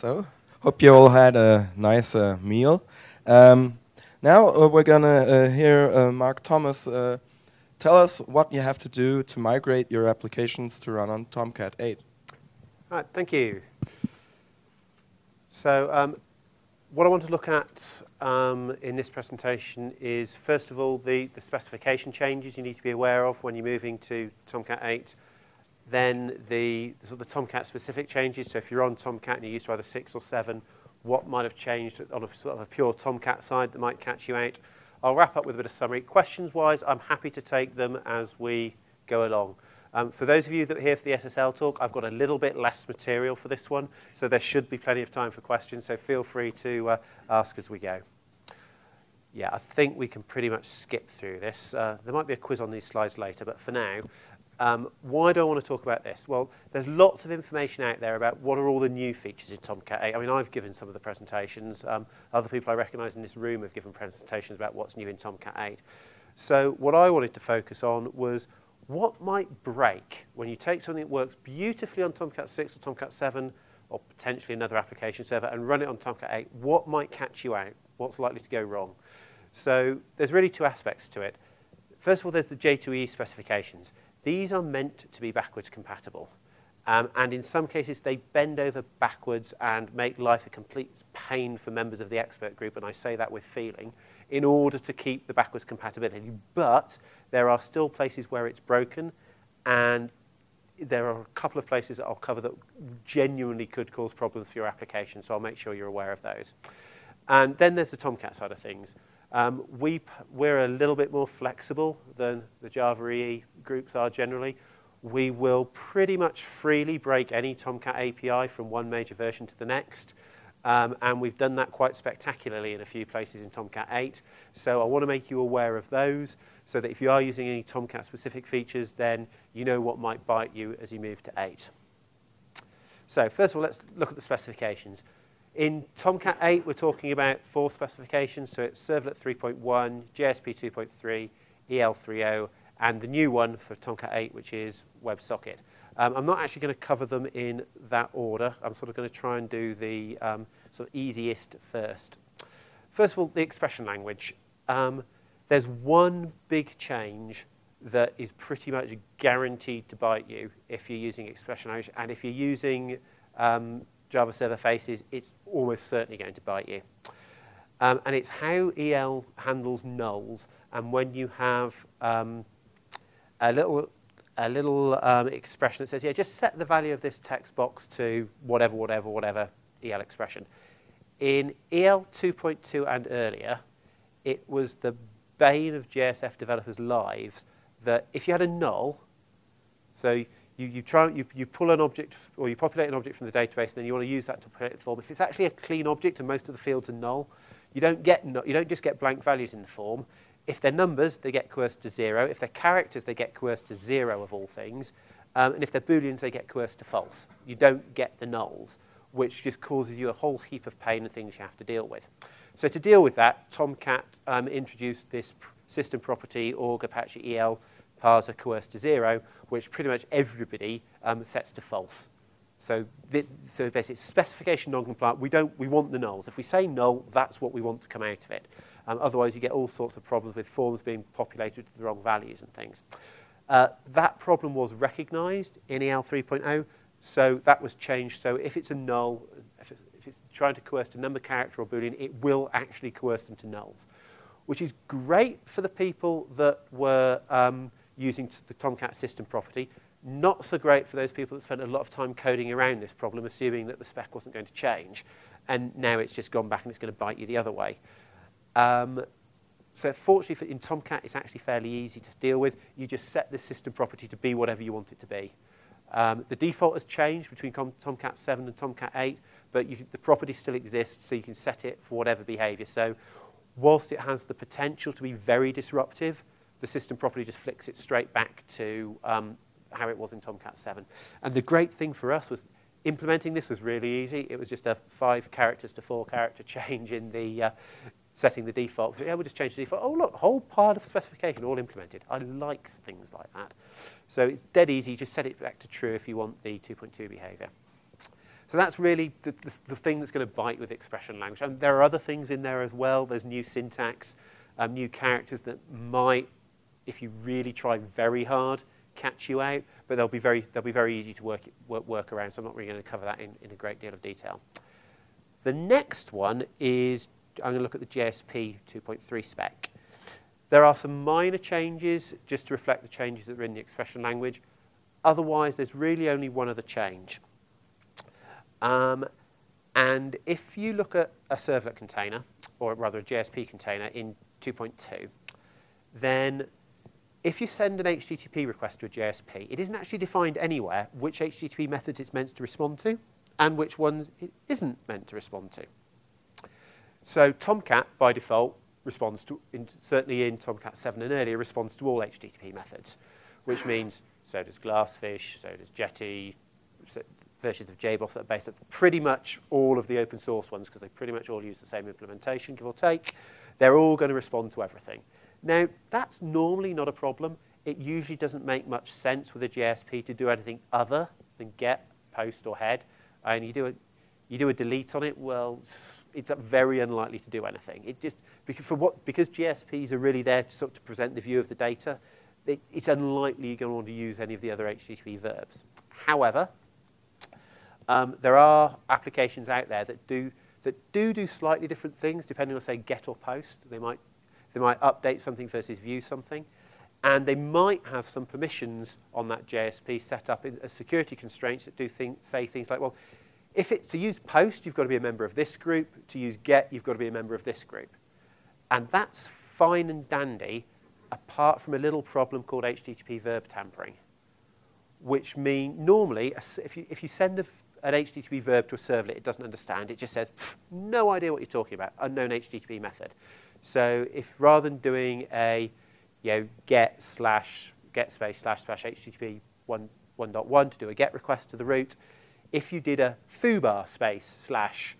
So, hope you all had a nice uh, meal. Um, now uh, we're gonna uh, hear uh, Mark Thomas uh, tell us what you have to do to migrate your applications to run on Tomcat 8. All right, thank you. So um, what I want to look at um, in this presentation is, first of all, the, the specification changes you need to be aware of when you're moving to Tomcat 8. Then the, the, sort of Tomcat specific changes. So if you're on Tomcat and you're used to either 6 or 7, what might have changed on a, sort of a pure Tomcat side that might catch you out. I'll wrap up with a bit of summary. Questions-wise, I'm happy to take them as we go along. Um, for those of you that are here for the SSL talk, I've got a little bit less material for this one, so there should be plenty of time for questions, so feel free to uh, ask as we go. Yeah, I think we can pretty much skip through this. Uh, there might be a quiz on these slides later, but for now, um, why do I want to talk about this? Well, there's lots of information out there about what are all the new features in Tomcat 8. I mean, I've given some of the presentations. Um, other people I recognise in this room have given presentations about what's new in Tomcat 8. So what I wanted to focus on was what might break when you take something that works beautifully on Tomcat 6 or Tomcat 7 or potentially another application server and run it on Tomcat 8, what might catch you out? What's likely to go wrong? So there's really two aspects to it. First of all, there's the J2EE specifications. These are meant to be backwards compatible. Um, and in some cases, they bend over backwards and make life a complete pain for members of the expert group, and I say that with feeling in order to keep the backwards compatibility. But there are still places where it's broken, and there are a couple of places that I'll cover that genuinely could cause problems for your application, so I'll make sure you're aware of those. And then there's the Tomcat side of things. Um, we, we're a little bit more flexible than the Java EE groups are generally. We will pretty much freely break any Tomcat API from one major version to the next. Um, and we've done that quite spectacularly in a few places in Tomcat 8. So I want to make you aware of those so that if you are using any Tomcat specific features, then you know what might bite you as you move to 8. So first of all, let's look at the specifications. In Tomcat 8, we're talking about four specifications. So it's Servlet 3.1, JSP 2.3, EL3.0, and the new one for Tomcat 8, which is WebSocket. Um, I'm not actually going to cover them in that order. I'm sort of going to try and do the um, sort of easiest first. First of all, the expression language. Um, there's one big change that is pretty much guaranteed to bite you if you're using expression language. And if you're using um, Java Server Faces, it's almost certainly going to bite you. Um, and it's how EL handles nulls and when you have um, a little a little um, expression that says, yeah, just set the value of this text box to whatever, whatever, whatever EL expression. In EL 2.2 and earlier, it was the bane of JSF developers' lives that if you had a null, so you, you, try, you, you pull an object or you populate an object from the database and then you want to use that to populate the form. If it's actually a clean object and most of the fields are null, you don't, get, you don't just get blank values in the form. If they're numbers, they get coerced to zero. If they're characters, they get coerced to zero of all things. Um, and if they're booleans, they get coerced to false. You don't get the nulls, which just causes you a whole heap of pain and things you have to deal with. So to deal with that, Tomcat um, introduced this system property org Apache EL parser coerced to zero, which pretty much everybody um, sets to false. So, so basically, specification non-compliant. We don't. We want the nulls. If we say null, that's what we want to come out of it. Um, otherwise, you get all sorts of problems with forms being populated with the wrong values and things. Uh, that problem was recognized in EL 3.0, so that was changed. So if it's a null, if it's, if it's trying to coerce a number, character, or Boolean, it will actually coerce them to nulls, which is great for the people that were um, using the Tomcat system property. Not so great for those people that spent a lot of time coding around this problem, assuming that the spec wasn't going to change. And now it's just gone back and it's going to bite you the other way. Um, so fortunately for, in Tomcat, it's actually fairly easy to deal with. You just set the system property to be whatever you want it to be. Um, the default has changed between Tomcat 7 and Tomcat 8, but you, the property still exists, so you can set it for whatever behavior. So whilst it has the potential to be very disruptive, the system properly just flicks it straight back to um, how it was in Tomcat 7. And the great thing for us was implementing this was really easy. It was just a five characters to four character change in the, uh, setting the default. So, yeah, we'll just change the default. Oh, look, whole pile of specification all implemented. I like things like that. So it's dead easy. Just set it back to true if you want the 2.2 behavior. So that's really the, the, the thing that's going to bite with expression language. And there are other things in there as well. There's new syntax, um, new characters that might, if you really try very hard, catch you out, but they'll be very, they'll be very easy to work, work, work around, so I'm not really going to cover that in, in a great deal of detail. The next one is, I'm going to look at the JSP 2.3 spec. There are some minor changes just to reflect the changes that are in the expression language. Otherwise, there's really only one other change. Um, and if you look at a servlet container, or rather a JSP container in 2.2, then if you send an HTTP request to a JSP, it isn't actually defined anywhere which HTTP methods it's meant to respond to and which ones it isn't meant to respond to. So Tomcat, by default, responds to, in, certainly in Tomcat 7 and earlier, responds to all HTTP methods, which means so does Glassfish, so does Jetty, so versions of JBoss that are based on pretty much all of the open source ones because they pretty much all use the same implementation, give or take. They're all going to respond to everything. Now, that's normally not a problem. It usually doesn't make much sense with a JSP to do anything other than get, post, or head. And you do a, you do a delete on it, well, it's very unlikely to do anything. It just, because, for what, because JSPs are really there to, sort of present the view of the data, it, it's unlikely you're going to want to use any of the other HTTP verbs. However, um, there are applications out there that do, that do do slightly different things depending on, say, get or post. They might they might update something versus view something. And they might have some permissions on that JSP set up in, as security constraints that do say things like, well, if it's to use post, you've got to be a member of this group. To use get, you've got to be a member of this group. And that's fine and dandy, apart from a little problem called HTTP verb tampering, which mean normally, if you, if you send a, an HTTP verb to a servlet it doesn't understand, it just says, no idea what you're talking about, unknown HTTP method. So if rather than doing a you know, get slash get space slash slash HTTP 1.1 to do a get request to the root, if you did a foobar space slash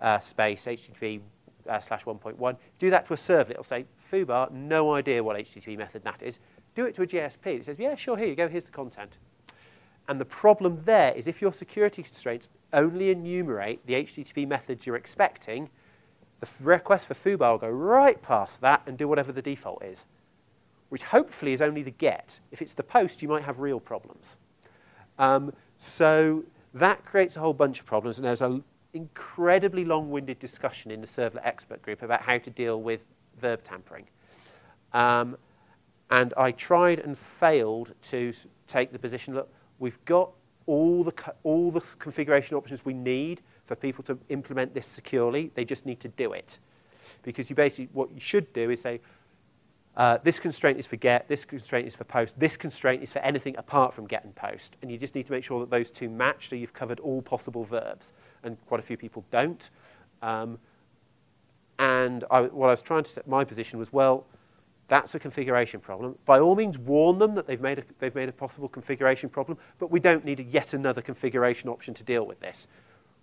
uh, space HTTP uh, slash 1.1, do that to a servlet, it'll say foobar, no idea what HTTP method that is. Do it to a JSP. It says, yeah, sure, here you go, here's the content. And the problem there is if your security constraints only enumerate the HTTP methods you're expecting, the request for foobar will go right past that and do whatever the default is, which hopefully is only the get. If it's the post, you might have real problems. Um, so that creates a whole bunch of problems, and there's an incredibly long-winded discussion in the servlet expert group about how to deal with verb tampering. Um, and I tried and failed to take the position, look, we've got all the, all the configuration options we need for people to implement this securely. They just need to do it. Because you basically, what you should do is say, uh, this constraint is for get, this constraint is for post, this constraint is for anything apart from get and post. And you just need to make sure that those two match so you've covered all possible verbs. And quite a few people don't. Um, and I, what I was trying to set my position was, well, that's a configuration problem. By all means, warn them that they've made, a, they've made a possible configuration problem, but we don't need yet another configuration option to deal with this.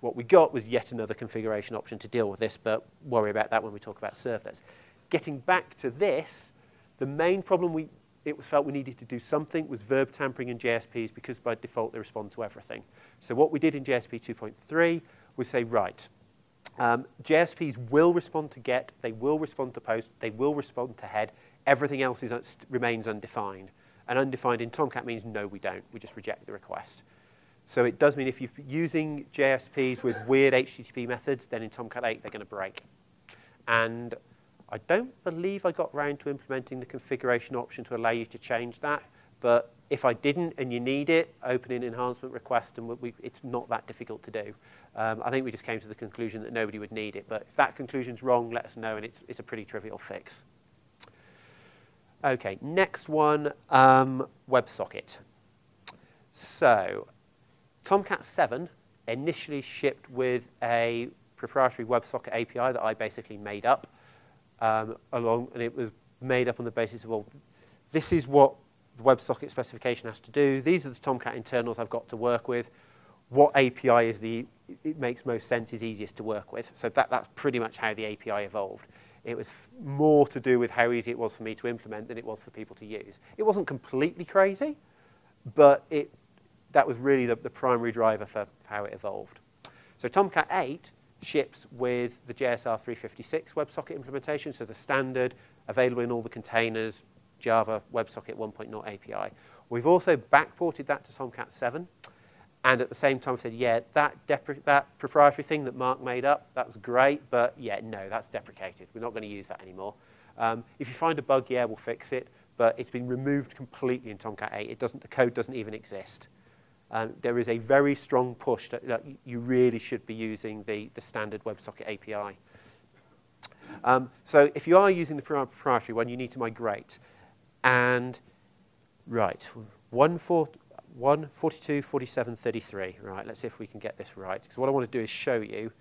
What we got was yet another configuration option to deal with this, but worry about that when we talk about servlets. Getting back to this, the main problem we, it was felt we needed to do something was verb tampering in JSPs because by default they respond to everything. So what we did in JSP 2.3 was say, right, um, JSPs will respond to get, they will respond to post, they will respond to head. Everything else is, remains undefined. And undefined in Tomcat means no, we don't. We just reject the request. So it does mean if you're using JSPs with weird HTTP methods, then in Tomcat 8 they're going to break. And I don't believe I got around to implementing the configuration option to allow you to change that. But if I didn't and you need it, open an enhancement request and we, it's not that difficult to do. Um, I think we just came to the conclusion that nobody would need it. But if that conclusion's wrong, let us know and it's, it's a pretty trivial fix. Okay, next one, um, WebSocket. So Tomcat 7 initially shipped with a proprietary WebSocket API that I basically made up, um, along, and it was made up on the basis of, well, this is what the WebSocket specification has to do. These are the Tomcat internals I've got to work with. What API is the, it makes most sense, is easiest to work with. So that, that's pretty much how the API evolved. It was more to do with how easy it was for me to implement than it was for people to use. It wasn't completely crazy, but it that was really the, the primary driver for how it evolved. So Tomcat 8 ships with the JSR 356 WebSocket implementation, so the standard available in all the containers, Java WebSocket 1.0 API. We've also backported that to Tomcat 7. And at the same time, said, yeah, that, that proprietary thing that Mark made up, that was great, but yeah, no, that's deprecated. We're not going to use that anymore. Um, if you find a bug, yeah, we'll fix it, but it's been removed completely in Tomcat 8. It doesn't, the code doesn't even exist. Um, there is a very strong push that, that, you really should be using the, the standard WebSocket API. Um, so if you are using the proprietary one, you need to migrate. And, right, 142, 47, 33. Right, let's see if we can get this right. Because what I want to do is show you,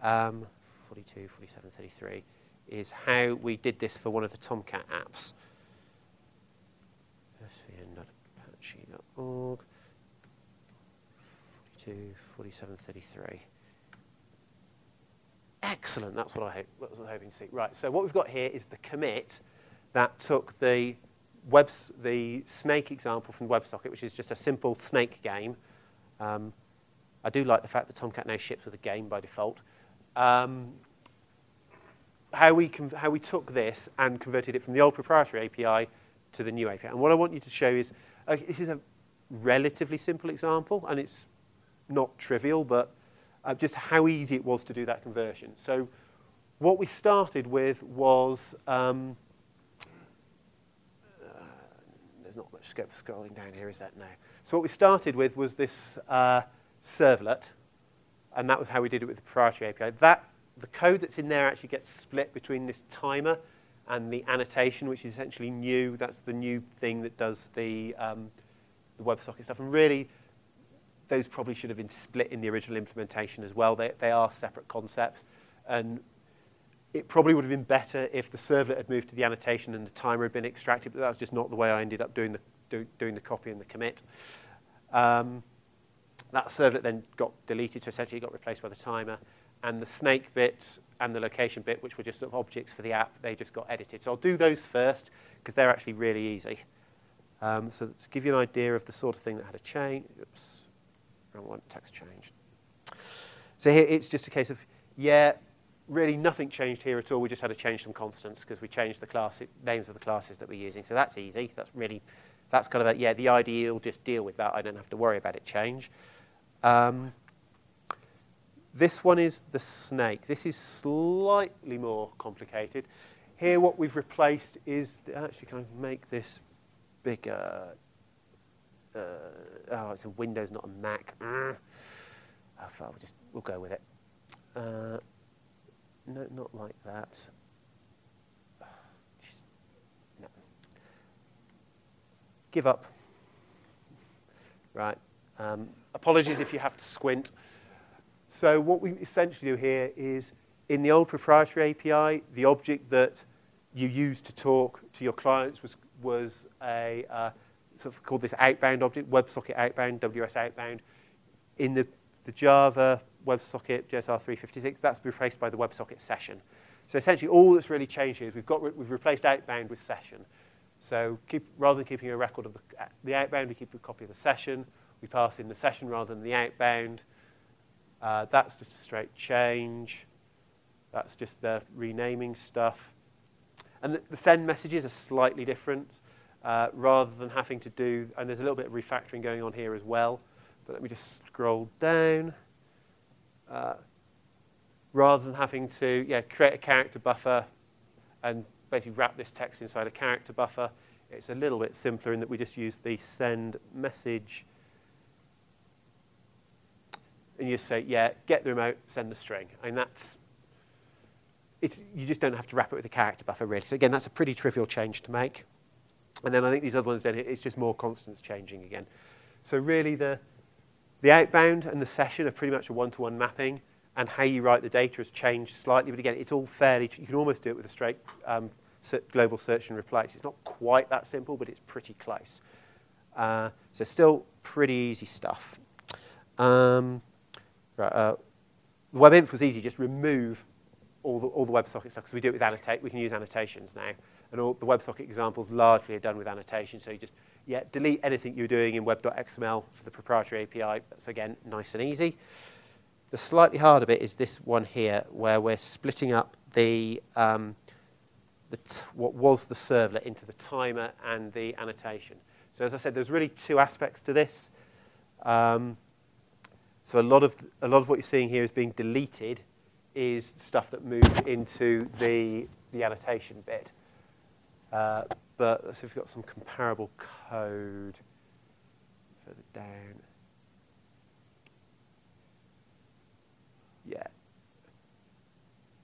um, 42, 47, 33, is how we did this for one of the Tomcat apps. 42, 47, 33. Excellent, that's what I, hope, was hoping to see. Right, so what we've got here is the commit that took the web, the snake example from WebSocket, which is just a simple snake game. Um, I do like the fact that Tomcat now ships with a game by default. Um, how, we how we took this and converted it from the old proprietary API to the new API. And what I want you to show is, okay, this is a relatively simple example, and it's not trivial, but uh, just how easy it was to do that conversion. So what we started with was um, there's not much scope for scrolling down here, is that? now? So what we started with was this uh, servlet, and that was how we did it with the proprietary API. That, the code that's in there actually gets split between this timer and the annotation, which is essentially new. That's the new thing that does the, um, the WebSocket stuff. And really, those probably should have been split in the original implementation as well. They, they are separate concepts. And it probably would have been better if the servlet had moved to the annotation and the timer had been extracted, but that's just not the way I ended up doing the, do, doing the copy and the commit. Um, that servlet then got deleted, so essentially it got replaced by the timer. And the snake bit and the location bit, which were just sort of objects for the app, they just got edited. So I'll do those first, because they're actually really easy. Um, so to give you an idea of the sort of thing that had a change, oops, wrong want text changed. So here it's just a case of, yeah, really nothing changed here at all. We just had to change some constants because we changed the class names of the classes that we're using. So that's easy. That's really, that's kind of a, yeah, the IDE will just deal with that. I don't have to worry about it change. Um, this one is the snake. This is slightly more complicated. Here what we've replaced is, the, actually can I make this bigger? Uh, oh, it's a Windows, not a Mac. Uh, oh, we'll just, we'll go with it. Uh, no, not like that. Just, no. Give up. Right. Um, apologies if you have to squint. So what we essentially do here is, in the old proprietary API, the object that you used to talk to your clients was, was a uh, sort of called this outbound object, WebSocket outbound, WS outbound. In the, the Java WebSocket JSR 356, that's replaced by the WebSocket session. So essentially all that's really changed here is we've, got, we've replaced outbound with session. So keep, rather than keeping a record of the, the outbound, we keep a copy of the session. We pass in the session rather than the outbound. Uh, that's just a straight change. That's just the renaming stuff. And the, the send messages are slightly different. Uh, rather than having to do, and there's a little bit of refactoring going on here as well. But let me just scroll down uh, rather than having to yeah, create a character buffer and basically wrap this text inside a character buffer, it's a little bit simpler in that we just use the send message. And you say, yeah, get the remote, send the string. And that's, it's, you just don't have to wrap it with a character buffer, really. So again, that's a pretty trivial change to make. And then I think these other ones, then it's just more constants changing again. So really the, the outbound and the session are pretty much a one-to-one mapping, and how you write the data has changed slightly, but again, it's all fairly, you can almost do it with a straight um, global search and replace. It's not quite that simple, but it's pretty close. Uh, so still pretty easy stuff. Um, right, uh, the web was easy, just remove all the, all the WebSocket stuff, because we do it with annotate, we can use annotations now. And all the WebSocket examples largely are done with annotation, so you just yeah, delete anything you're doing in web.xml for the proprietary API. That's, again, nice and easy. The slightly harder bit is this one here, where we're splitting up the, um, the what was the servlet into the timer and the annotation. So as I said, there's really two aspects to this. Um, so a lot of a lot of what you're seeing here is being deleted is stuff that moved into the the annotation bit. Uh, but let's see if we've got some comparable code further down. Yeah.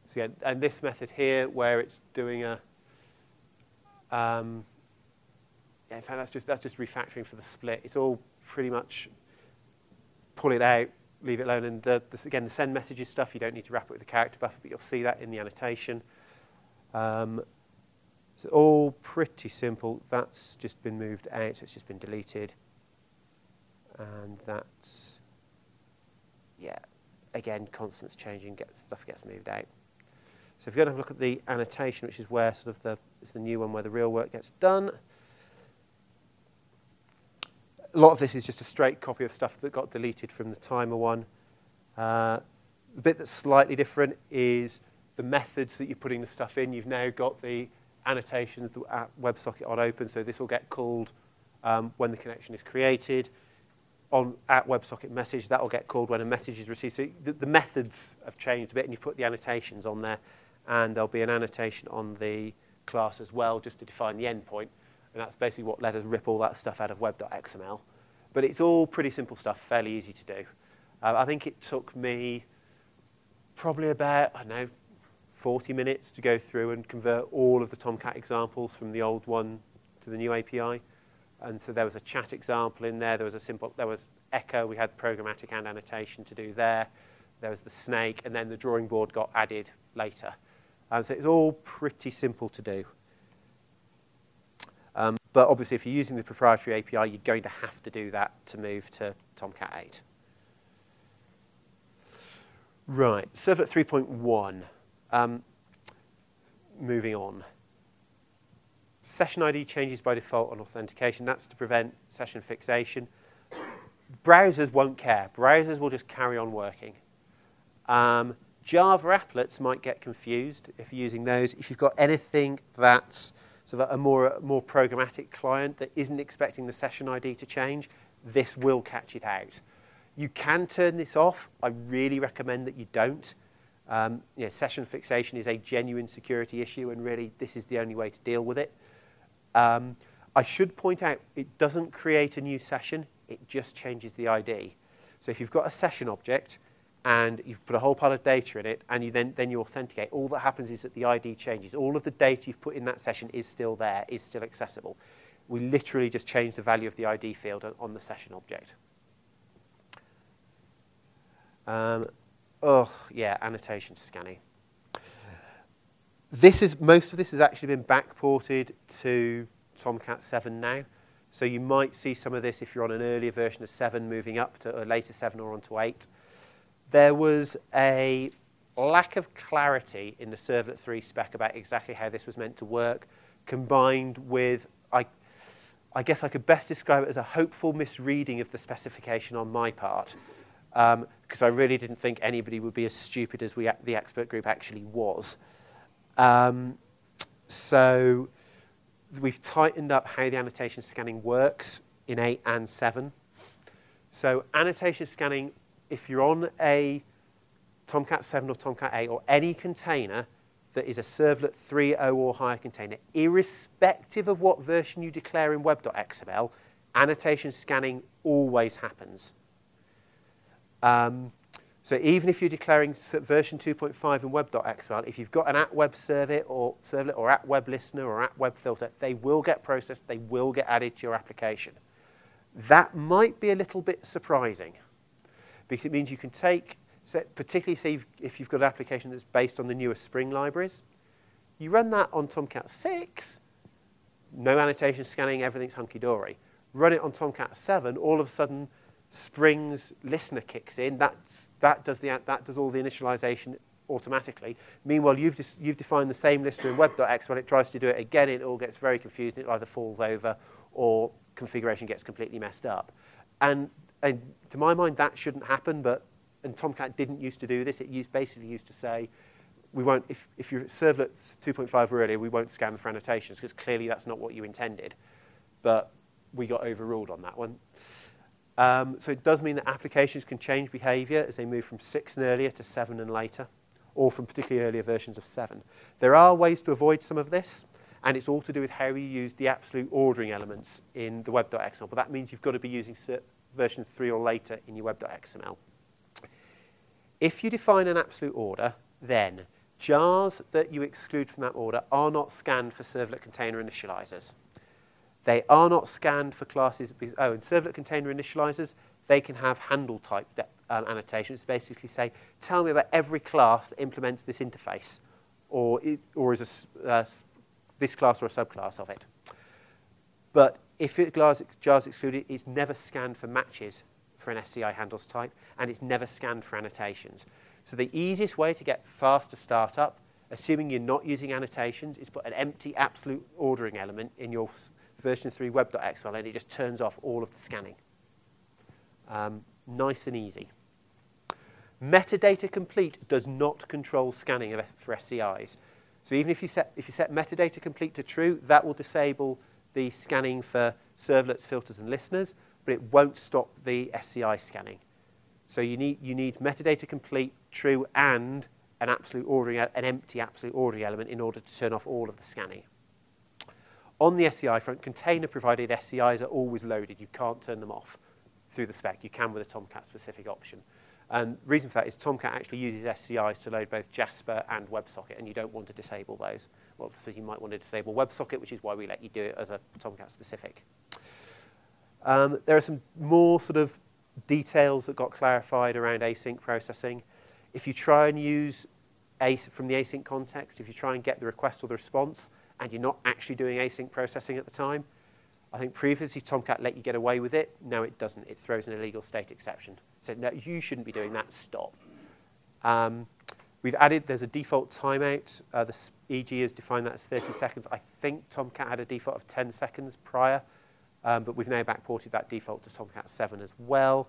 So yeah, and this method here, where it's doing a, um, yeah, in fact, that's just that's just refactoring for the split. It's all pretty much pull it out, leave it alone, and the, again, the send messages stuff, you don't need to wrap it with the character buffer, but you'll see that in the annotation. Um, so all pretty simple. That's just been moved out, so it's just been deleted. And that's, yeah, again, constants changing, get, stuff gets moved out. So if you're going to have a look at the annotation, which is where sort of the, it's the new one where the real work gets done. A lot of this is just a straight copy of stuff that got deleted from the timer one. Uh, the bit that's slightly different is the methods that you're putting the stuff in. You've now got the annotations at WebSocket on open, so this will get called um, when the connection is created. On at WebSocket message, that will get called when a message is received. So the, the methods have changed a bit, and you've put the annotations on there, and there'll be an annotation on the class as well, just to define the endpoint. And that's basically what let us rip all that stuff out of web.xml. But it's all pretty simple stuff, fairly easy to do. Uh, I think it took me probably about, I don't know, 40 minutes to go through and convert all of the Tomcat examples from the old one to the new API. And so there was a chat example in there. There was a simple, there was echo. We had programmatic and annotation to do there. There was the snake, and then the drawing board got added later. Um, so it's all pretty simple to do. Um, but obviously, if you're using the proprietary API, you're going to have to do that to move to Tomcat 8. Right, Servlet 3.1. Um, moving on. Session ID changes by default on authentication. That's to prevent session fixation. Browsers won't care. Browsers will just carry on working. Um, Java applets might get confused if you're using those. If you've got anything that's sort of a more, more programmatic client that isn't expecting the session ID to change, this will catch it out. You can turn this off. I really recommend that you don't. Um, you know, session fixation is a genuine security issue, and really this is the only way to deal with it. Um, I should point out, it doesn't create a new session, it just changes the ID. So if you've got a session object, and you've put a whole pile of data in it, and you then, then you authenticate, all that happens is that the ID changes. All of the data you've put in that session is still there, is still accessible. We literally just change the value of the ID field on the session object. Um, oh, yeah, annotation scanning. This is, most of this has actually been backported to Tomcat 7 now. So you might see some of this if you're on an earlier version of 7 moving up to a later 7 or onto 8. There was a lack of clarity in the Servlet 3 spec about exactly how this was meant to work, combined with, I, I guess I could best describe it as a hopeful misreading of the specification on my part um, because I really didn't think anybody would be as stupid as we, the expert group actually was. Um, so we've tightened up how the annotation scanning works in 8 and 7. So annotation scanning, if you're on a Tomcat 7 or Tomcat 8 or any container that is a Servlet 3.0 or higher container, irrespective of what version you declare in web.xml, annotation scanning always happens. Um, so even if you're declaring version 2.5 in web.xml, if you've got an at web servlet or servlet or at web listener or at web filter, they will get processed, they will get added to your application. That might be a little bit surprising because it means you can take, particularly say if you've got an application that's based on the newest Spring libraries, you run that on Tomcat 6, no annotation scanning, everything's hunky-dory. Run it on Tomcat 7, all of a sudden Spring's listener kicks in. That's, that, does the, that does all the initialization automatically. Meanwhile, you've, you've defined the same listener in web.x. When it tries to do it again, it all gets very confused. It either falls over or configuration gets completely messed up. And, and to my mind, that shouldn't happen, but and Tomcat didn't used to do this. It used, basically used to say, we won't, if, if your servlet 2.5 or earlier, we won't scan for annotations because clearly that's not what you intended. But we got overruled on that one. Um, so it does mean that applications can change behavior as they move from 6 and earlier to 7 and later, or from particularly earlier versions of 7. There are ways to avoid some of this, and it's all to do with how you use the absolute ordering elements in the web.xml, but that means you've got to be using version 3 or later in your web.xml. If you define an absolute order, then jars that you exclude from that order are not scanned for servlet container initializers. They are not scanned for classes. Oh, in servlet container initializers, they can have handle type um, annotations. Basically say, tell me about every class that implements this interface or is, or is a, uh, this class or a subclass of it. But if it jars excluded, it's never scanned for matches for an SCI handles type, and it's never scanned for annotations. So the easiest way to get faster startup, assuming you're not using annotations, is put an empty absolute ordering element in your version 3 web.xml and it just turns off all of the scanning. Um, nice and easy. Metadata complete does not control scanning for SCIs. So even if you set, if you set metadata complete to true, that will disable the scanning for servlets, filters, and listeners, but it won't stop the SCI scanning. So you need, you need metadata complete, true, and an absolute ordering, an empty absolute ordering element in order to turn off all of the scanning. On the SCI front, container-provided SCIs are always loaded. You can't turn them off through the spec. You can with a Tomcat-specific option. And the reason for that is Tomcat actually uses SCIs to load both Jasper and WebSocket, and you don't want to disable those. Well, so you might want to disable WebSocket, which is why we let you do it as a Tomcat-specific. Um, there are some more sort of details that got clarified around async processing. If you try and use from the async context, if you try and get the request or the response, and you're not actually doing async processing at the time, I think previously Tomcat let you get away with it. Now it doesn't. It throws an illegal state exception. So no, you shouldn't be doing that. Stop. Um, we've added, there's a default timeout. Uh, the EG has defined that as 30 seconds. I think Tomcat had a default of 10 seconds prior. Um, but we've now backported that default to Tomcat 7 as well.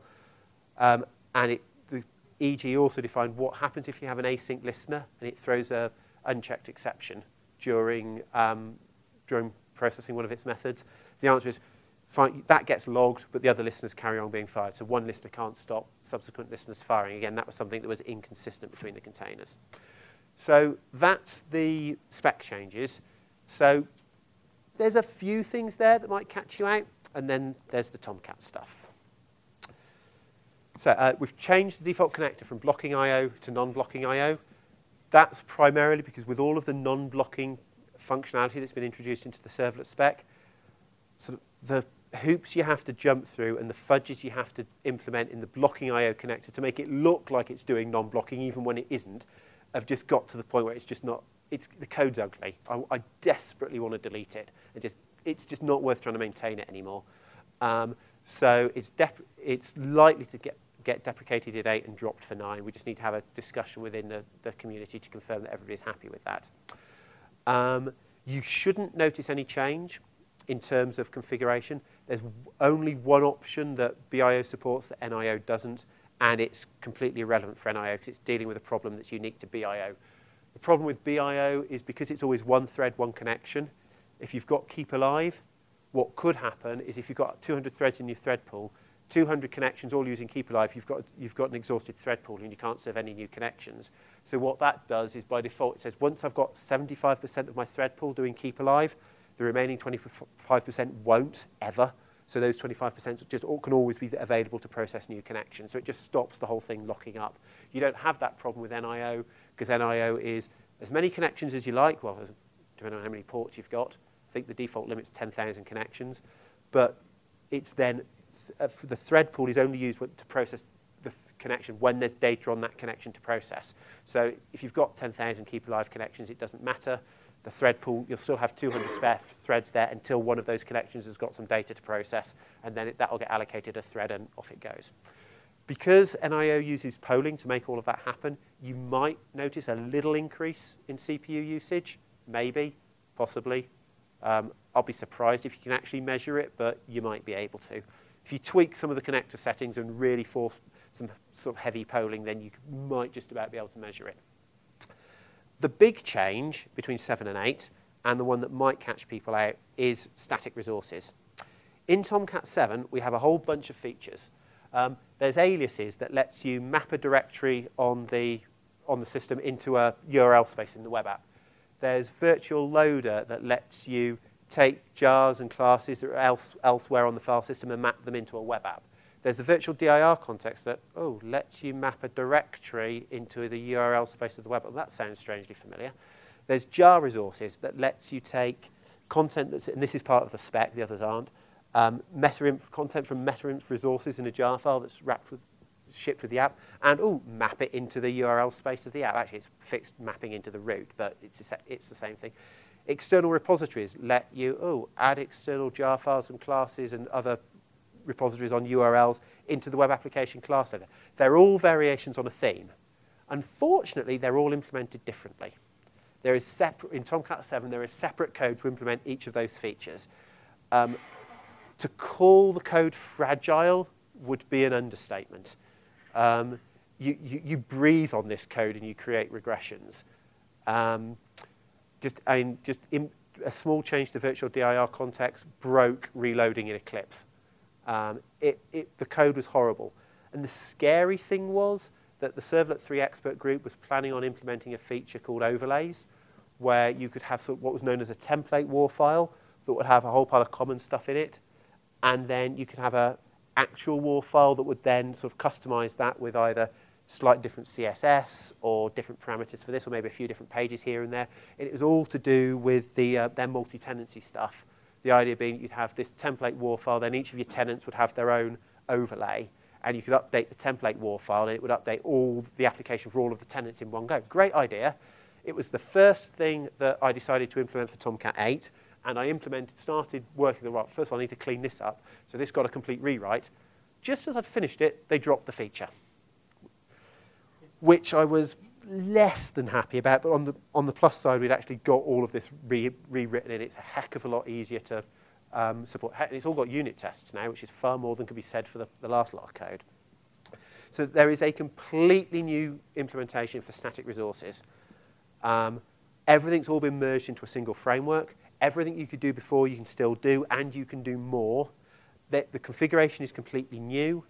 Um, and it, the EG also defined what happens if you have an async listener and it throws a unchecked exception during, um, during processing one of its methods. The answer is fine, that gets logged, but the other listeners carry on being fired. So one listener can't stop subsequent listeners firing. Again, that was something that was inconsistent between the containers. So that's the spec changes. So there's a few things there that might catch you out, and then there's the Tomcat stuff. So uh, we've changed the default connector from blocking I.O. to non-blocking I.O. That's primarily because with all of the non-blocking functionality that's been introduced into the servlet spec, sort of the hoops you have to jump through and the fudges you have to implement in the blocking I.O. connector to make it look like it's doing non-blocking even when it isn't, have just got to the point where it's just not it's, the code's ugly. I, I, desperately want to delete it. It just, it's just not worth trying to maintain it anymore. Um, so it's, it's likely to get, get deprecated at 8 and dropped for 9. We just need to have a discussion within the, the community to confirm that everybody's happy with that. Um, you shouldn't notice any change in terms of configuration. There's only one option that BIO supports that NIO doesn't, and it's completely irrelevant for NIO because it's dealing with a problem that's unique to BIO. The problem with BIO is because it's always one thread, one connection. If you've got keep alive, what could happen is if you've got 200 threads in your thread pool, 200 connections all using keep alive, you've got, you've got an exhausted thread pool and you can't serve any new connections. So what that does is by default, it says once I've got 75% of my thread pool doing keep alive, the remaining 25% won't ever. So those 25% just can always be available to process new connections. So it just stops the whole thing locking up. You don't have that problem with NIO because NIO is as many connections as you like, well, depending on how many ports you've got. I think the default limit's 10,000 connections. But it's then, th uh, the thread pool is only used to process the connection when there's data on that connection to process. So if you've got 10,000 keep alive connections, it doesn't matter. The thread pool, you'll still have 200 spare threads there until one of those connections has got some data to process, and then it, that will get allocated a thread and off it goes. Because NIO uses polling to make all of that happen, you might notice a little increase in CPU usage, maybe, possibly. Um, I'll be surprised if you can actually measure it, but you might be able to. If you tweak some of the connector settings and really force some sort of heavy polling, then you might just about be able to measure it. The big change between 7 and 8, and the one that might catch people out, is static resources. In Tomcat 7, we have a whole bunch of features. Um, there's aliases that lets you map a directory on the, on the system into a URL space in the web app. There's virtual loader that lets you take jars and classes that are else, elsewhere on the file system and map them into a web app. There's the virtual dir context that, oh, lets you map a directory into the URL space of the web app. That sounds strangely familiar. There's jar resources that lets you take content that's, and this is part of the spec, the others aren't, um, meta content from meta-inf resources in a jar file that's wrapped with, shipped with the app, and oh, map it into the URL space of the app. Actually, it's fixed mapping into the root, but it's, it's the same thing. External repositories let you, oh, add external jar files and classes and other repositories on URLs into the web application class loader. They're all variations on a theme. Unfortunately, they're all implemented differently. There is separate, in Tomcat 7, there is separate code to implement each of those features. Um, to call the code fragile would be an understatement. Um, you, you, you, breathe on this code and you create regressions. Um, just, I mean, just in, a small change to virtual dir context broke reloading in Eclipse. Um, it, it, the code was horrible. And the scary thing was that the Servlet 3 expert group was planning on implementing a feature called overlays, where you could have sort of what was known as a template war file that would have a whole pile of common stuff in it. And then you could have a actual war file that would then sort of customize that with either slight different CSS or different parameters for this, or maybe a few different pages here and there. And it was all to do with the, uh, their multi-tenancy stuff. The idea being you'd have this template war file, then each of your tenants would have their own overlay, and you could update the template war file, and it would update all the application for all of the tenants in one go. Great idea. It was the first thing that I decided to implement for Tomcat 8, and I implemented, started working the right. First of all, I need to clean this up. So this got a complete rewrite. Just as I'd finished it, they dropped the feature, which I was less than happy about, but on the, on the plus side, we'd actually got all of this re, rewritten in. It's a heck of a lot easier to um, support. It's all got unit tests now, which is far more than could be said for the, the last lot of code. So there is a completely new implementation for static resources. Um, everything's all been merged into a single framework. Everything you could do before, you can still do, and you can do more. The, the configuration is completely new.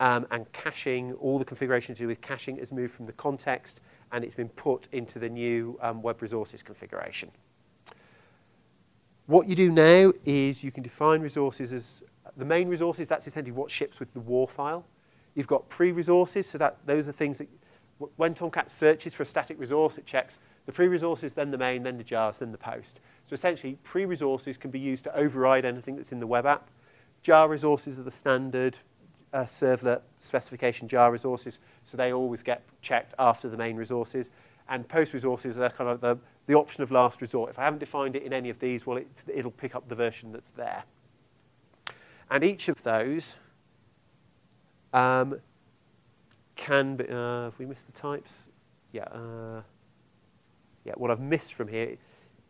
Um, and caching, all the configuration to do with caching has moved from the context and it's been put into the new um, web resources configuration. What you do now is you can define resources as the main resources, that's essentially what ships with the war file. You've got pre-resources, so that those are things that when Tomcat searches for a static resource, it checks the pre-resources, then the main, then the jars, then the post. So essentially, pre-resources can be used to override anything that's in the web app. Jar resources are the standard uh, servlet specification jar resources, so they always get checked after the main resources. And post resources are kind of the, the option of last resort. If I haven't defined it in any of these, well, it'll pick up the version that's there. And each of those um, can be, uh, have we missed the types? Yeah, uh, yeah, what I've missed from here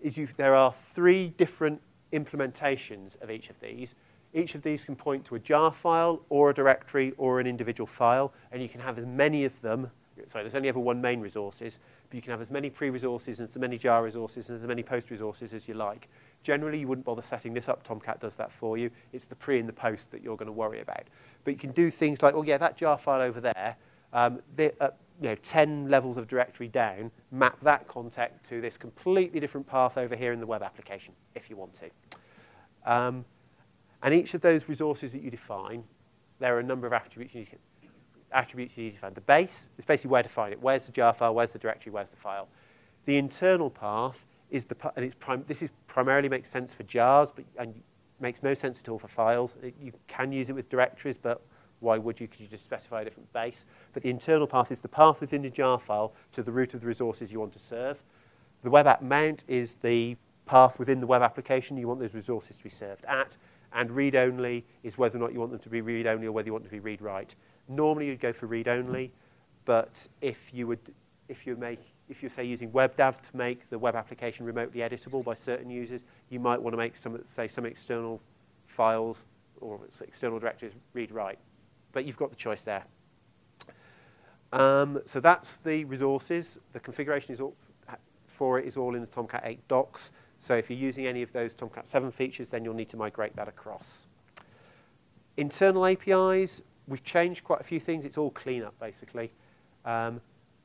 is there are three different implementations of each of these. Each of these can point to a jar file or a directory or an individual file, and you can have as many of them. Sorry, there's only ever one main resources, but you can have as many pre-resources and as many jar resources and as many post resources as you like. Generally, you wouldn't bother setting this up. Tomcat does that for you. It's the pre and the post that you're going to worry about. But you can do things like, oh yeah, that jar file over there, um, the, uh, you know, 10 levels of directory down, map that contact to this completely different path over here in the web application, if you want to. Um, and each of those resources that you define, there are a number of attributes you can, attributes you need to define. The base is basically where to find it. Where's the jar file? Where's the directory? Where's the file? The internal path is the and it's prim, this is primarily makes sense for jars, but and makes no sense at all for files. It, you can use it with directories, but why would you? Because you just specify a different base. But the internal path is the path within the jar file to the root of the resources you want to serve. The web app mount is the path within the web application you want those resources to be served at and read-only is whether or not you want them to be read-only or whether you want them to be read-write. Normally you'd go for read-only, but if you would, if you make, if you're say using WebDAV to make the web application remotely editable by certain users, you might want to make some, say, some external files or external directories read-write. But you've got the choice there. Um, so that's the resources. The configuration is all, for it is all in the Tomcat 8 docs. So if you're using any of those Tomcat 7 features, then you'll need to migrate that across. Internal APIs, we've changed quite a few things. It's all cleanup, basically. Um,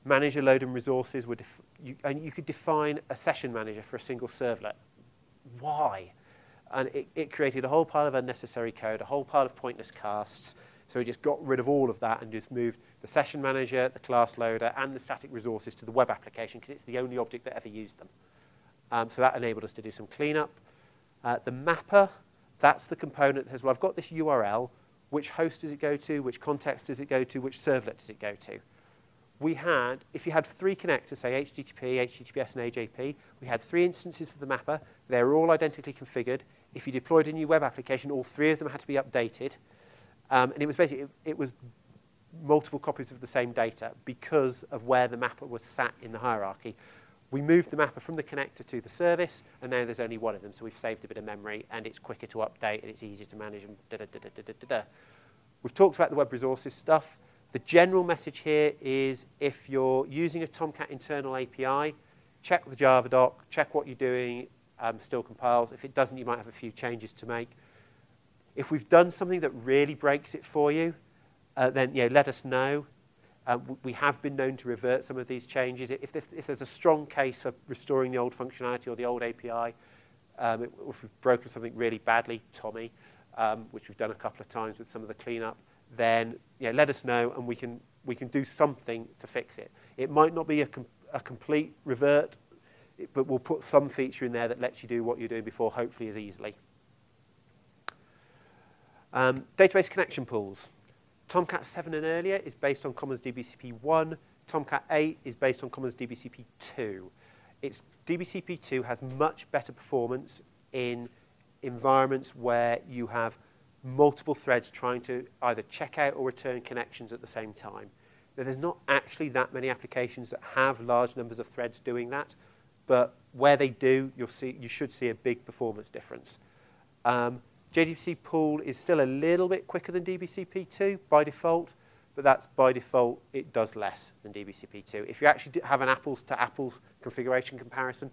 manager load and resources, were you, and you could define a session manager for a single servlet. Why? And it, it created a whole pile of unnecessary code, a whole pile of pointless casts. So we just got rid of all of that and just moved the session manager, the class loader, and the static resources to the web application because it's the only object that ever used them. Um, so that enabled us to do some cleanup. Uh, the mapper, that's the component that says, well, I've got this URL. Which host does it go to? Which context does it go to? Which servlet does it go to? We had, if you had three connectors, say HTTP, HTTPS, and AJP, we had three instances of the mapper. They were all identically configured. If you deployed a new web application, all three of them had to be updated. Um, and it was basically, it, it was multiple copies of the same data because of where the mapper was sat in the hierarchy. We moved the mapper from the connector to the service, and now there's only one of them, so we've saved a bit of memory, and it's quicker to update, and it's easier to manage, and da, da, da, da, da, da. We've talked about the web resources stuff. The general message here is if you're using a Tomcat internal API, check the Java doc, check what you're doing, um, still compiles. If it doesn't, you might have a few changes to make. If we've done something that really breaks it for you, uh, then you know, let us know. Uh, we have been known to revert some of these changes. If, if, if, there's a strong case for restoring the old functionality or the old API, um, if we've broken something really badly, Tommy, um, which we've done a couple of times with some of the cleanup, then know, let us know and we can, we can do something to fix it. It might not be a, com a complete revert, but we'll put some feature in there that lets you do what you're doing before, hopefully as easily. Um, database connection pools. Tomcat 7 and earlier is based on Commons DBCP 1. Tomcat 8 is based on Commons DBCP 2. It's, DBCP 2 has much better performance in environments where you have multiple threads trying to either check out or return connections at the same time. Now, there's not actually that many applications that have large numbers of threads doing that, but where they do, you'll see, you should see a big performance difference. Um, JDBC pool is still a little bit quicker than DBCP2 by default, but that's by default, it does less than DBCP2. If you actually have an apples to apples configuration comparison,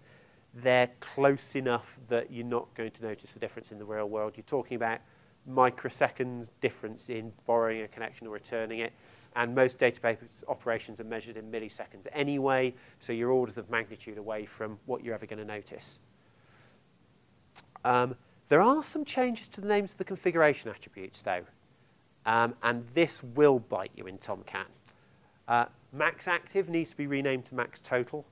they're close enough that you're not going to notice the difference in the real world. You're talking about microseconds difference in borrowing a connection or returning it, and most database operations are measured in milliseconds anyway, so you're orders of magnitude away from what you're ever going to notice. Um, there are some changes to the names of the configuration attributes, though, um, and this will bite you in Tomcat. Uh, max active needs to be renamed to max total.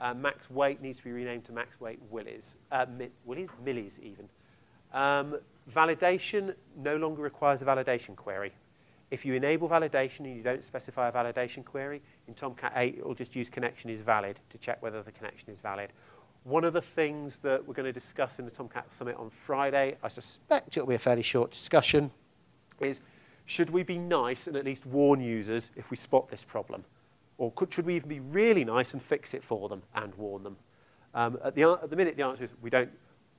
Uh, max wait needs to be renamed to max wait willies, uh, mi willies, millies even. Um, validation no longer requires a validation query. If you enable validation and you don't specify a validation query, in Tomcat 8 it will just use connection is valid to check whether the connection is valid. One of the things that we're going to discuss in the Tomcat Summit on Friday, I suspect it'll be a fairly short discussion, is should we be nice and at least warn users if we spot this problem? Or could, should we even be really nice and fix it for them and warn them? Um, at, the, at the minute, the answer is we don't,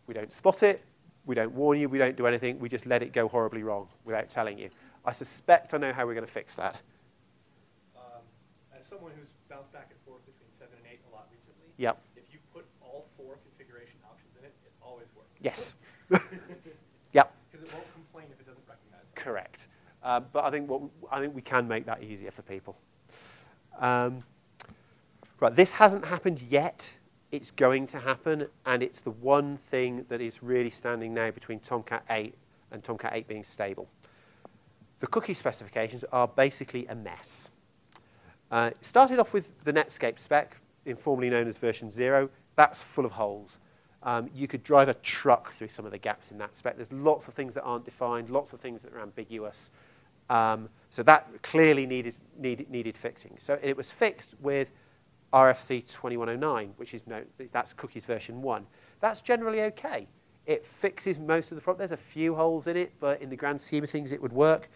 we don't spot it, we don't warn you, we don't do anything, we just let it go horribly wrong without telling you. I suspect I know how we're going to fix that. Um, as someone who's bounced back and forth between 7 and 8 a lot recently, yep. Yes. yep. Because it won't complain if it doesn't recognize it. Correct. Uh, but I think, what, I think we can make that easier for people. Um, right, this hasn't happened yet. It's going to happen, and it's the one thing that is really standing now between Tomcat 8 and Tomcat 8 being stable. The cookie specifications are basically a mess. Uh, it started off with the Netscape spec, informally known as version 0. That's full of holes. Um, you could drive a truck through some of the gaps in that spec. There's lots of things that aren't defined, lots of things that are ambiguous. Um, so that clearly needed, needed, needed fixing. So it was fixed with RFC 2109, which is no, that's cookies version 1. That's generally okay. It fixes most of the problem. There's a few holes in it, but in the grand scheme of things, it would work.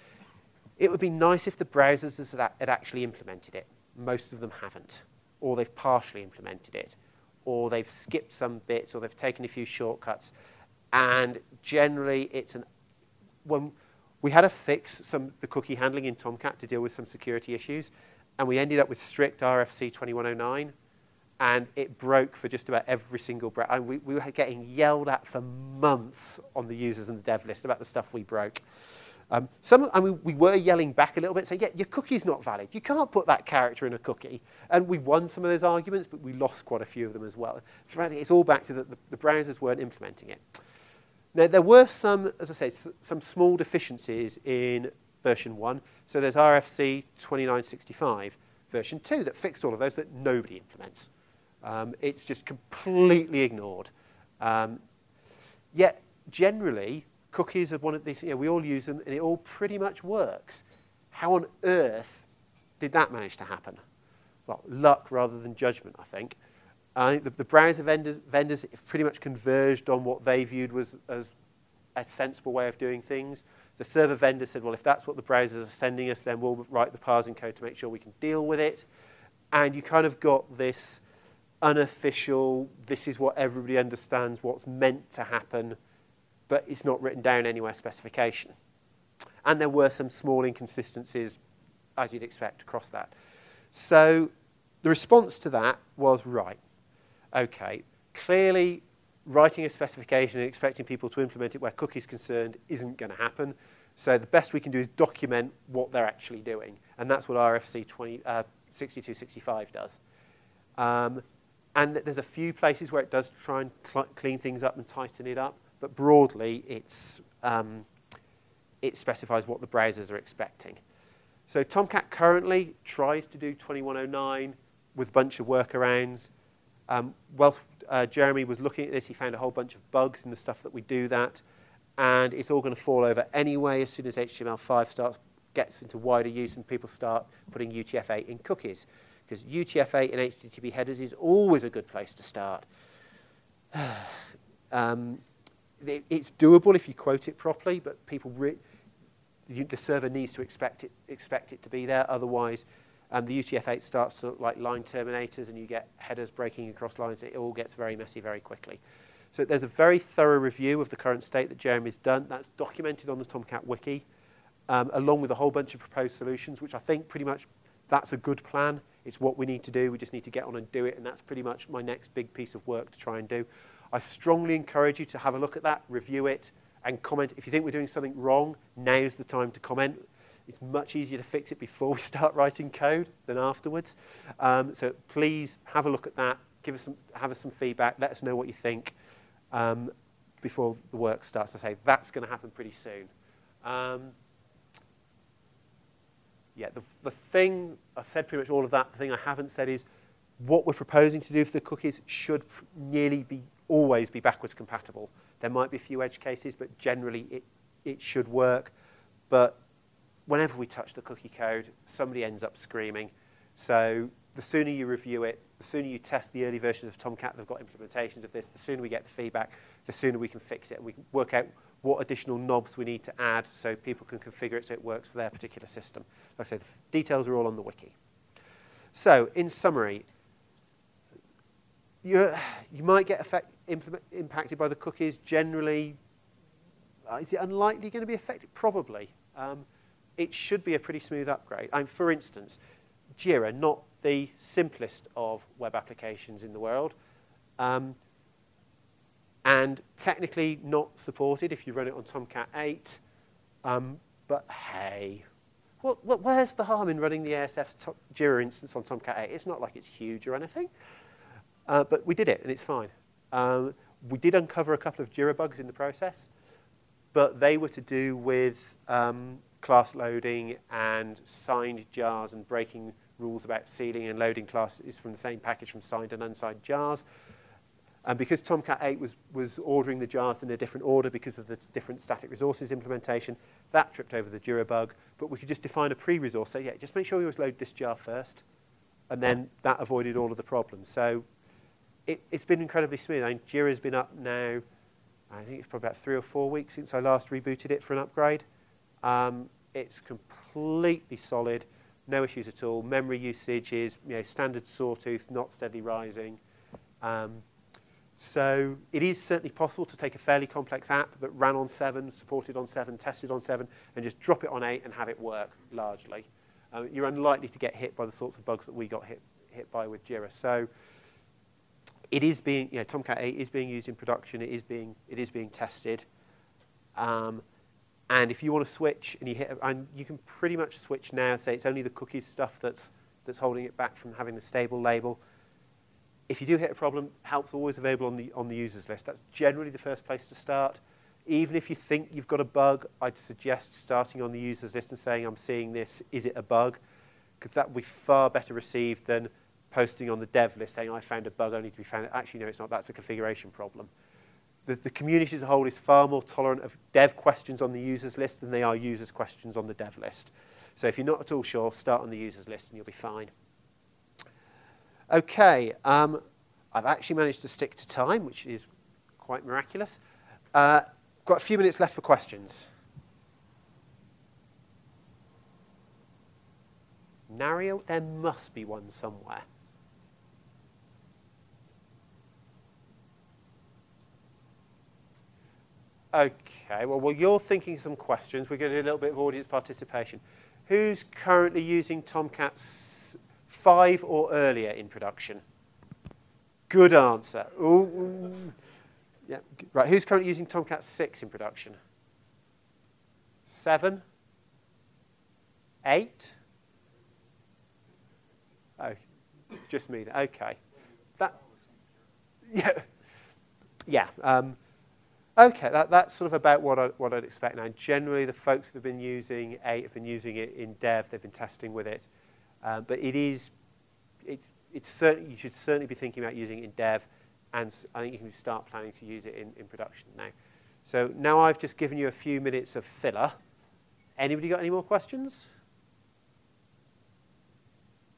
It would be nice if the browsers had actually implemented it. Most of them haven't, or they've partially implemented it or they've skipped some bits, or they've taken a few shortcuts. And generally, it's an when we had to fix some the cookie handling in Tomcat to deal with some security issues, and we ended up with strict RFC 2109, and it broke for just about every single browser. And we, we were getting yelled at for months on the users and the dev list about the stuff we broke. Um, some, I mean, we were yelling back a little bit, saying, yeah, your cookie's not valid. You can't put that character in a cookie. And we won some of those arguments, but we lost quite a few of them as well. It's all back to that the, the browsers weren't implementing it. Now, there were some, as I say, some small deficiencies in version 1. So there's RFC 2965 version 2 that fixed all of those that nobody implements. Um, it's just completely ignored. Um, yet, generally, cookies are one of these, we all use them and it all pretty much works. How on earth did that manage to happen? Well, luck rather than judgment, I think. I think the, the browser vendors, vendors pretty much converged on what they viewed was as a sensible way of doing things. The server vendor said, well, if that's what the browsers are sending us, then we'll write the parsing code to make sure we can deal with it. And you kind of got this unofficial, this is what everybody understands what's meant to happen but it's not written down anywhere specification. And there were some small inconsistencies, as you'd expect, across that. So the response to that was, right, okay, clearly writing a specification and expecting people to implement it where cookies concerned isn't going to happen. So the best we can do is document what they're actually doing. And that's what RFC 20, uh, 6265 does. Um, and there's a few places where it does try and clean things up and tighten it up but broadly it's, um, it specifies what the browsers are expecting. So Tomcat currently tries to do 2109 with a bunch of workarounds. Um, well, uh, Jeremy was looking at this. He found a whole bunch of bugs in the stuff that we do that. And it's all going to fall over anyway as soon as HTML5 starts gets into wider use and people start putting UTF-8 in cookies. Because UTF-8 in HTTP headers is always a good place to start. um, it's doable if you quote it properly, but people the, the, server needs to expect it, expect it to be there. Otherwise, um, the UTF-8 starts to look like line terminators and you get headers breaking across lines. It all gets very messy very quickly. So there's a very thorough review of the current state that Jeremy's done. That's documented on the Tomcat wiki, um, along with a whole bunch of proposed solutions, which I think pretty much that's a good plan. It's what we need to do. We just need to get on and do it, and that's pretty much my next big piece of work to try and do. I strongly encourage you to have a look at that, review it, and comment. If you think we're doing something wrong, now's the time to comment. It's much easier to fix it before we start writing code than afterwards. Um, so please have a look at that, give us some, have us some feedback, let us know what you think um, before the work starts. I say that's going to happen pretty soon. Um, yeah, the, the thing, I've said pretty much all of that. The thing I haven't said is what we're proposing to do for the cookies should nearly be always be backwards compatible. There might be a few edge cases, but generally it, it should work. But whenever we touch the cookie code, somebody ends up screaming. So the sooner you review it, the sooner you test the early versions of Tomcat that have got implementations of this, the sooner we get the feedback, the sooner we can fix it. We can work out what additional knobs we need to add so people can configure it so it works for their particular system. Like I say, the details are all on the wiki. So, in summary, you you might get effect, impacted by the cookies. Generally, uh, is it unlikely going to be affected? Probably. Um, it should be a pretty smooth upgrade. And for instance, Jira, not the simplest of web applications in the world, um, and technically not supported if you run it on Tomcat 8. Um, but hey, what, what, where's the harm in running the ASF Jira instance on Tomcat 8? It's not like it's huge or anything. Uh, but we did it, and it's fine. Um, we did uncover a couple of Jira bugs in the process, but they were to do with um, class loading and signed jars and breaking rules about sealing and loading classes from the same package from signed and unsigned jars. And because Tomcat 8 was, was ordering the jars in a different order because of the different static resources implementation, that tripped over the Jira bug. But we could just define a pre-resource. So yeah, just make sure you always load this jar first. And then that avoided all of the problems. So it, has been incredibly smooth. I mean, Jira's been up now, I think it's probably about three or four weeks since I last rebooted it for an upgrade. Um, it's completely solid, no issues at all. Memory usage is you know, standard sawtooth, not steadily rising. Um, so it is certainly possible to take a fairly complex app that ran on 7, supported on 7, tested on 7, and just drop it on 8 and have it work largely. Um, you're unlikely to get hit by the sorts of bugs that we got hit, hit by with Jira. So it is being, you know, Tomcat 8 is being used in production. It is being, it is being tested. Um, and if you want to switch and you hit, and you can pretty much switch now, say it's only the cookies stuff that's, that's holding it back from having the stable label. If you do hit a problem, help's always available on the, on the users list. That's generally the first place to start. Even if you think you've got a bug, I'd suggest starting on the users list and saying, I'm seeing this, is it a bug? Because that will be far better received than posting on the dev list saying, I found a bug only to be found. Actually, no, it's not. That's a configuration problem. The, the community as a whole is far more tolerant of dev questions on the users list than they are users questions on the dev list. So if you're not at all sure, start on the users list and you'll be fine. Okay, um, I've actually managed to stick to time, which is quite miraculous. Uh, got a few minutes left for questions. Nario, there must be one somewhere. Okay, well, you're thinking some questions. We're going to do a little bit of audience participation. Who's currently using Tomcat 5 or earlier in production? Good answer. Ooh. Yeah. Right, who's currently using Tomcat 6 in production? 7? 8? Oh, just me. Okay. That, yeah. Yeah. Um, Okay, that, that's sort of about what, I, what I'd expect now. Generally, the folks that have been using 8 have been using it in dev. They've been testing with it. Um, but it is, it's, it's certainly, you should certainly be thinking about using it in dev. And I think you can start planning to use it in, in production now. So now I've just given you a few minutes of filler. Anybody got any more questions?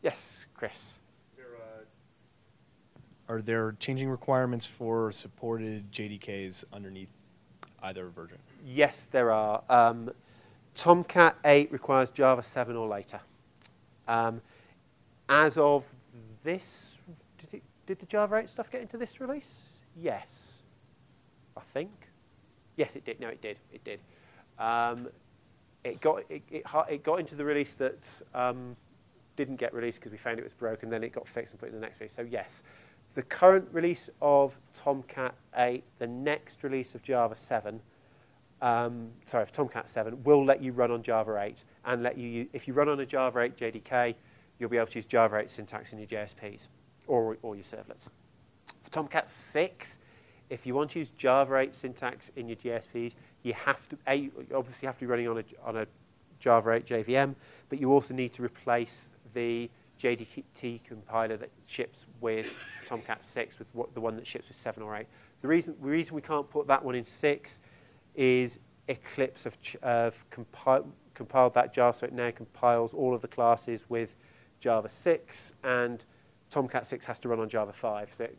Yes, Chris. Are there changing requirements for supported JDKs underneath either version? Yes, there are. Um, Tomcat 8 requires Java 7 or later. Um, as of this, did, it, did the Java 8 stuff get into this release? Yes, I think. Yes, it did. No, it did. It did. Um, it got it, it, it, got into the release that um, didn't get released because we found it was broken. Then it got fixed and put in the next release. So yes, the current release of Tomcat 8, the next release of Java 7, um, sorry, of Tomcat 7, will let you run on Java 8 and let you, if you run on a Java 8 JDK, you'll be able to use Java 8 syntax in your JSPs or, or your servlets. For Tomcat 6, if you want to use Java 8 syntax in your JSPs, you have to, a, you obviously have to be running on a, on a Java 8 JVM, but you also need to replace the JDT compiler that ships with Tomcat 6 with what, the one that ships with 7 or 8. The reason, the reason we can't put that one in 6 is Eclipse have, have compi compiled that Java, so it now compiles all of the classes with Java 6, and Tomcat 6 has to run on Java 5, so it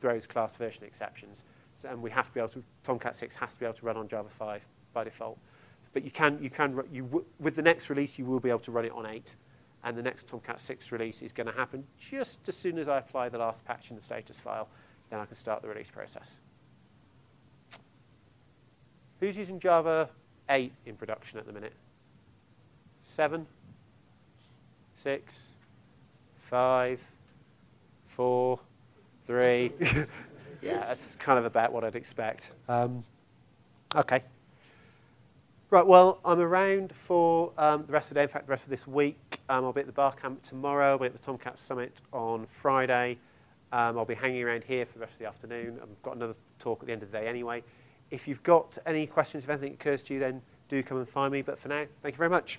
throws class version exceptions. So, and we have to be able to, Tomcat 6 has to be able to run on Java 5 by default. But you can, you can, you, with the next release, you will be able to run it on 8 and the next Tomcat 6 release is going to happen just as soon as I apply the last patch in the status file. Then I can start the release process. Who's using Java 8 in production at the minute? 7? 6? 5? 4? 3? yeah, that's kind of about what I'd expect. Um, okay. Right, well, I'm around for um, the rest of the day, in fact, the rest of this week. Um, I'll be at the Barcamp tomorrow, I'll be at the Tomcat Summit on Friday. Um, I'll be hanging around here for the rest of the afternoon. I've got another talk at the end of the day anyway. If you've got any questions, if anything occurs to you, then do come and find me. But for now, thank you very much.